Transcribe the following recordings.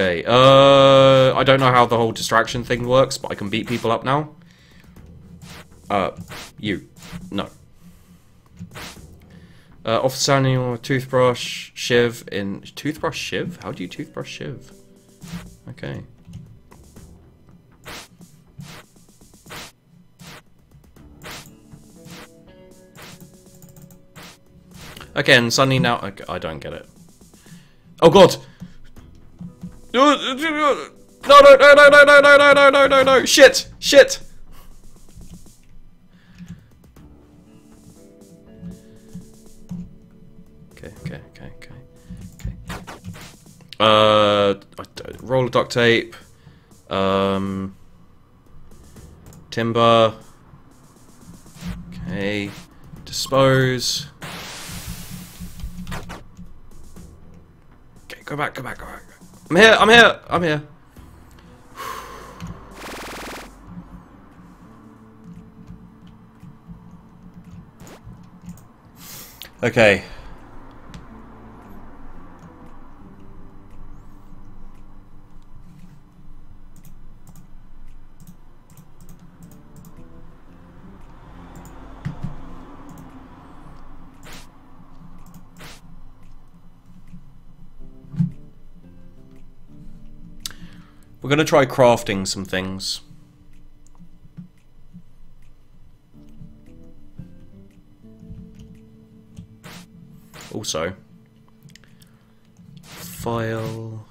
Okay, uh, I don't know how the whole distraction thing works, but I can beat people up now. Uh, you. No. Uh, off sounding your toothbrush, shiv in... Toothbrush shiv? How do you toothbrush shiv? Okay. Okay, and suddenly now... Okay, I don't get it. Oh god! No, no, no, no, no, no, no, no, no, no, no, no, shit, shit! Okay, okay, okay, okay, okay. Uh, roll of duct tape. Um, timber. Okay, dispose. Okay, go back, go back, go back. I'm here, I'm here, I'm here. Okay. We're going to try crafting some things. Also, file,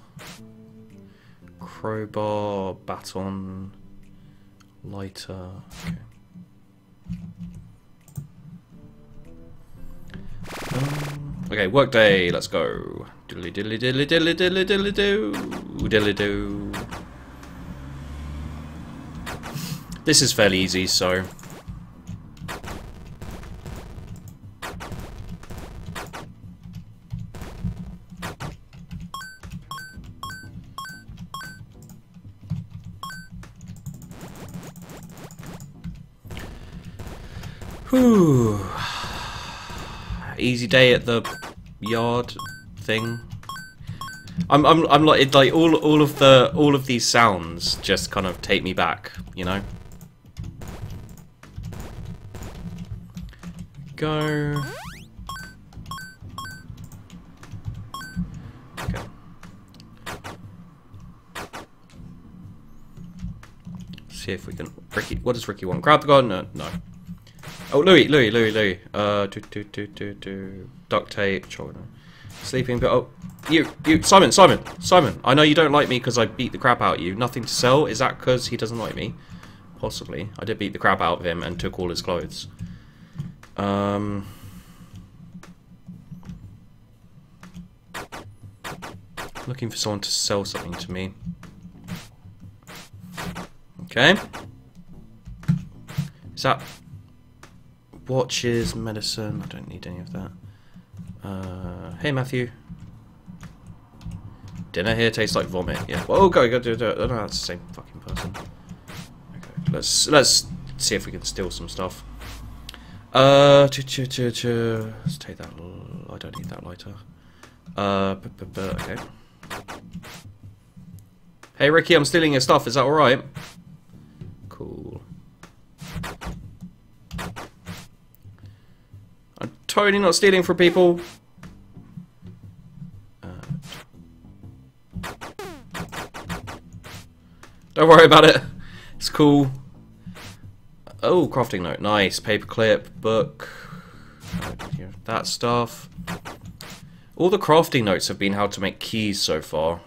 crowbar, baton, lighter. Okay. Um, okay, workday. Let's go. Diddly diddly diddly diddly diddly do diddly do. This is fairly easy, so. Easy day at the yard thing. I'm I'm I'm like like all all of the all of these sounds just kind of take me back, you know. Go. Okay. See if we can. Ricky, what does Ricky want? Grab the gun? No, no. Oh, Louis, Louis, Louis, Louis. Uh, do, do, do, do, do. Duct tape, children. Sleeping, but oh, you, you, Simon, Simon, Simon. I know you don't like me because I beat the crap out of you. Nothing to sell. Is that because he doesn't like me? Possibly. I did beat the crap out of him and took all his clothes. Um. Looking for someone to sell something to me. Okay. Is that watches, medicine? I don't need any of that. Uh, hey Matthew. Dinner here tastes like vomit. Yeah. Well, go go do it. Oh, no, that's the same fucking person. Okay. Let's let's see if we can steal some stuff. Uh. Let's take that. I don't need that lighter. Uh, -b -b okay. Hey Ricky, I'm stealing your stuff. Is that all right? Cool. I'm totally not stealing from people. Uh, don't worry about it. It's cool. Oh, crafting note. Nice. Paperclip, book. That stuff. All the crafting notes have been how to make keys so far.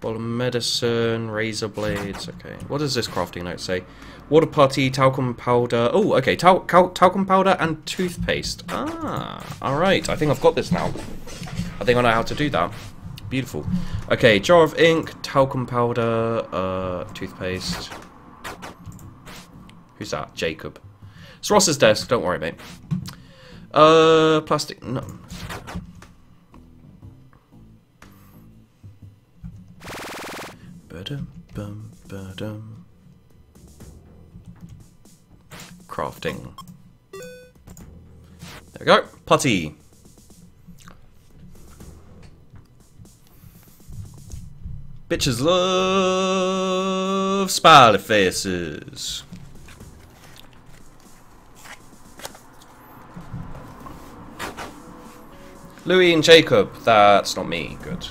Bottle of medicine, razor blades. Okay. What does this crafting note say? Water putty, talcum powder. Oh, okay. Tal talcum powder and toothpaste. Ah, alright. I think I've got this now. I think I know how to do that. Beautiful. Okay, jar of ink, talcum powder, uh, toothpaste. Who's that? Jacob. It's Ross's desk. Don't worry, mate. Uh, plastic. No. Crafting. There we go. Putty. Bitches love smiley faces. Louis and Jacob, that's not me. Good.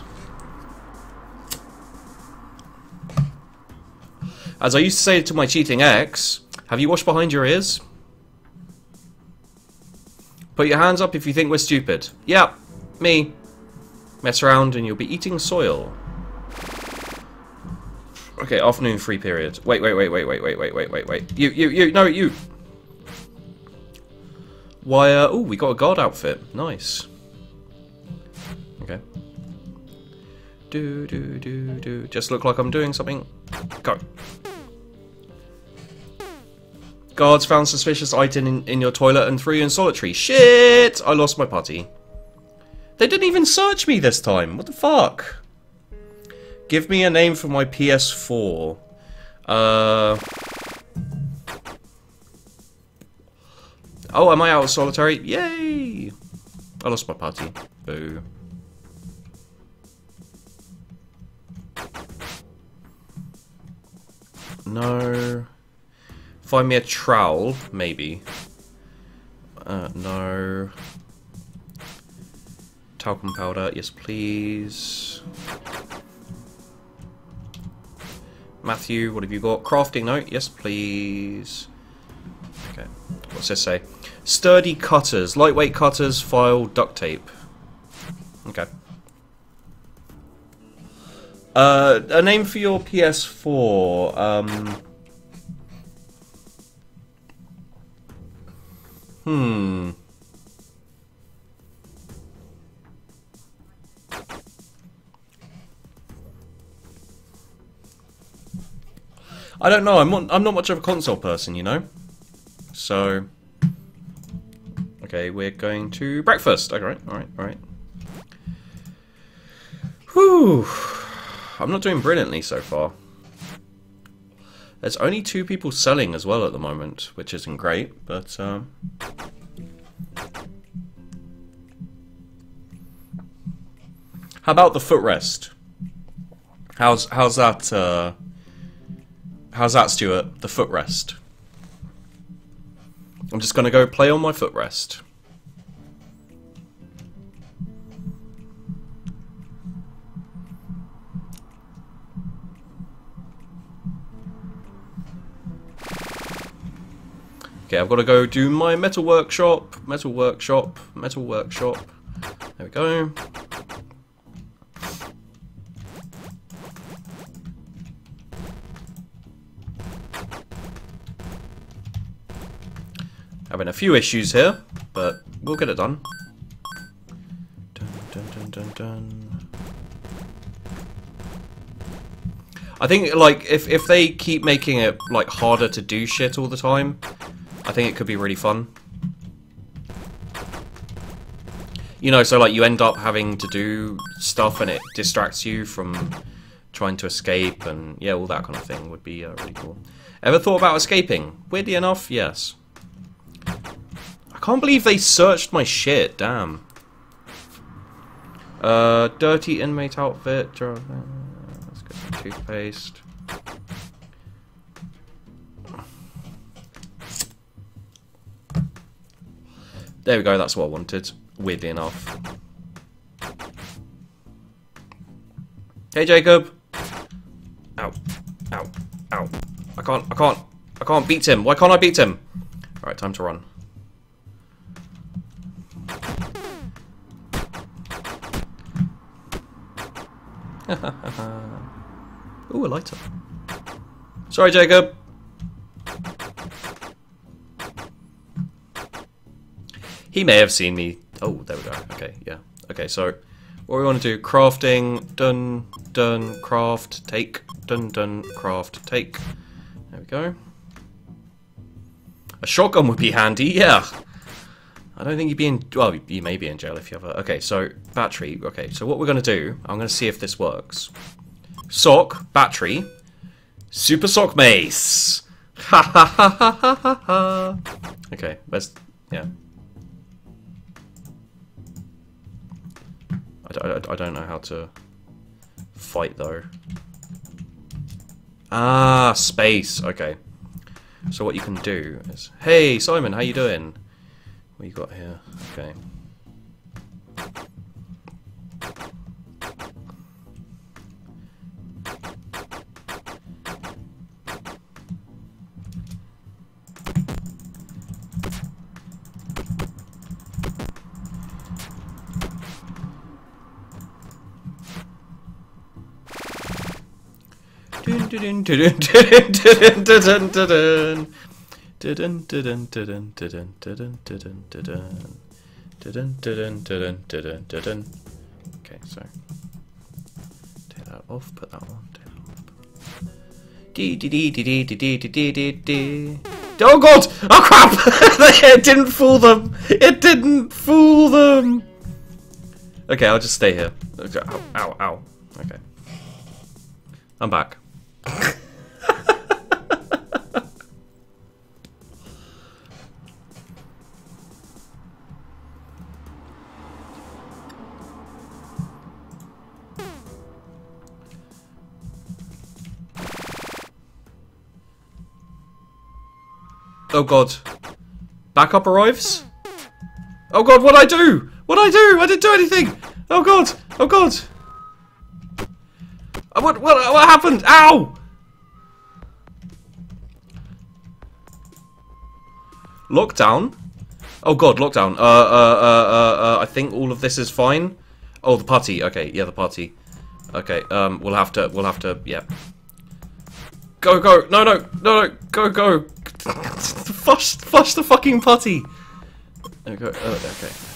As I used to say to my cheating ex, have you washed behind your ears? Put your hands up if you think we're stupid. Yep, me. Mess around and you'll be eating soil. Okay, afternoon free period. Wait, wait, wait, wait, wait, wait, wait, wait, wait, wait. You, you, you, no, you. Why, uh, oh, we got a guard outfit. Nice. Do, do, do, do. Just look like I'm doing something. Go. Guards found suspicious item in, in your toilet and threw you in solitary. Shit! I lost my putty. They didn't even search me this time. What the fuck? Give me a name for my PS4. Uh... Oh, am I out of solitary? Yay! I lost my putty. Boo. No. Find me a trowel, maybe. Uh, no. Talcum powder, yes please. Matthew, what have you got? Crafting note, yes please. Okay, what's this say? Sturdy cutters, lightweight cutters, file, duct tape. Uh, a name for your PS4. Um, Hmm. I don't know. I'm not, I'm not much of a console person, you know. So, okay, we're going to breakfast. All right, all right, all right. Whew. I'm not doing brilliantly so far. There's only two people selling as well at the moment, which isn't great, but... Um... How about the footrest? How's how's that? Uh, how's that, Stuart? The footrest. I'm just gonna go play on my footrest. Okay, I've got to go do my metal workshop, metal workshop, metal workshop. There we go. Having a few issues here, but we'll get it done. Dun, dun, dun, dun, I think like if if they keep making it like harder to do shit all the time, I think it could be really fun. You know, so like you end up having to do stuff and it distracts you from trying to escape and yeah, all that kind of thing would be uh, really cool. Ever thought about escaping? Weirdly enough, yes. I can't believe they searched my shit, damn. Uh, dirty inmate outfit. Let's get some toothpaste. There we go, that's what I wanted. Weirdly enough. Hey Jacob! Ow. Ow. Ow. I can't, I can't, I can't beat him. Why can't I beat him? Alright, time to run. Ooh, a lighter. Sorry, Jacob. He may have seen me. Oh, there we go. Okay, yeah. Okay, so what we want to do, crafting, done, done, craft, take, done, done, craft, take. There we go. A shotgun would be handy, yeah. I don't think you'd be in, well, you may be in jail if you have a, okay, so battery, okay, so what we're going to do, I'm going to see if this works. Sock, battery, super sock mace. Ha ha ha ha ha ha. Okay, let's, yeah. I, I don't know how to fight though. Ah, space. Okay. So what you can do is, hey Simon, how you doing? What you got here? Okay. Okay, so take that off, put that on, take that off. Dee dee dee dee dee dee dee. Oh god! Oh crap! it didn't fool them! It didn't fool them! Okay, I'll just stay here. Ow, ow, ow. Okay. I'm back. Oh god. Backup arrives? Oh god, what'd I do? What'd I do? I didn't do anything! Oh god! Oh god! Uh, What, what, what happened? Ow! Lockdown? Oh god, lockdown. Uh, uh, uh, uh, uh, I think all of this is fine. Oh, the party. Okay, yeah, the party. Okay, um, we'll have to, we'll have to, yeah. Go, go! No, no, no, no! Go, go! flush, flush the fucking putty! Okay, uh, okay.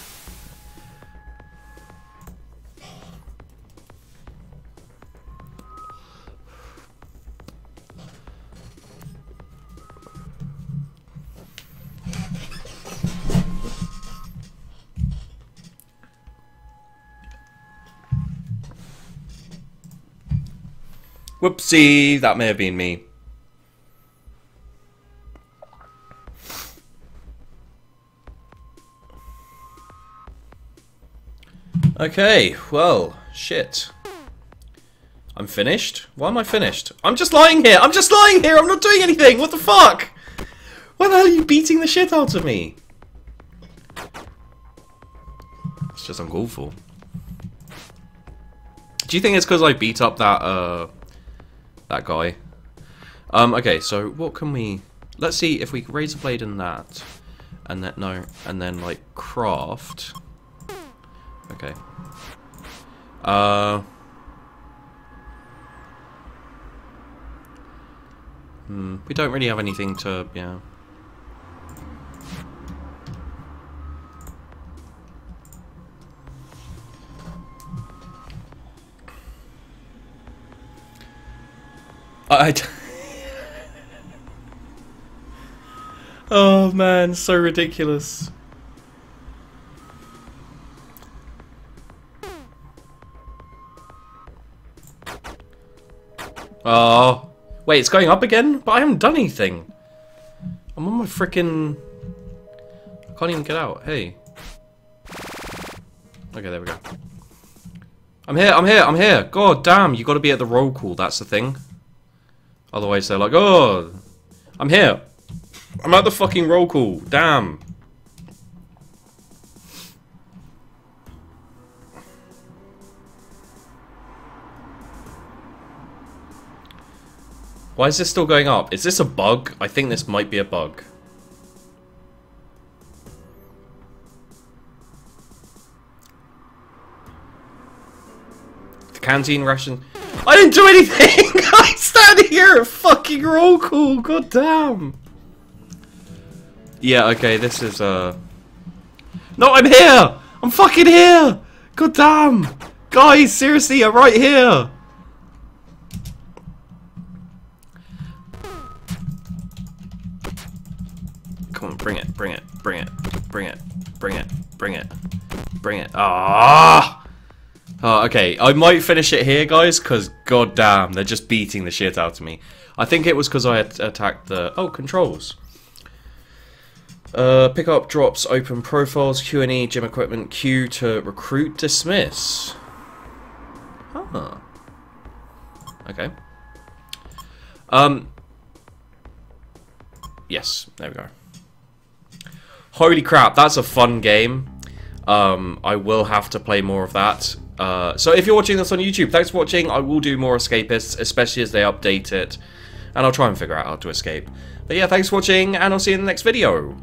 Whoopsie, that may have been me. Okay, well, shit. I'm finished? Why am I finished? I'm just lying here! I'm just lying here! I'm not doing anything! What the fuck? Why the hell are you beating the shit out of me? It's just uncalled for. Do you think it's because I beat up that, uh, that guy? Um, okay, so what can we... Let's see if we raise a blade in that. And then, no, and then, like, craft... Okay. Uh... Hmm, we don't really have anything to, yeah... Oh man, so ridiculous. Oh, wait, it's going up again? But I haven't done anything. I'm on my freaking. I can't even get out. Hey. Okay, there we go. I'm here, I'm here, I'm here. God damn, you gotta be at the roll call, that's the thing. Otherwise they're like, oh, I'm here. I'm at the fucking roll call. Damn. Why is this still going up? Is this a bug? I think this might be a bug. The canteen ration. I didn't do anything! Stand here fucking roll call, god damn! Yeah, okay, this is, uh... No, I'm here! I'm fucking here! God damn! Guys, seriously, I'm right here! Come on, bring it, bring it, bring it, bring it, bring it, bring it, bring it. Ah! Oh, okay, I might finish it here, guys, because god damn, they're just beating the shit out of me. I think it was because I attacked the... Oh, controls. Uh, pick up, drops, open profiles, Q&E, gym equipment, Q to recruit, dismiss. Huh. Okay. Um, yes, there we go. Holy crap, that's a fun game. Um, I will have to play more of that. Uh, so if you're watching this on YouTube, thanks for watching. I will do more Escapists, especially as they update it. And I'll try and figure out how to escape. But yeah, thanks for watching, and I'll see you in the next video.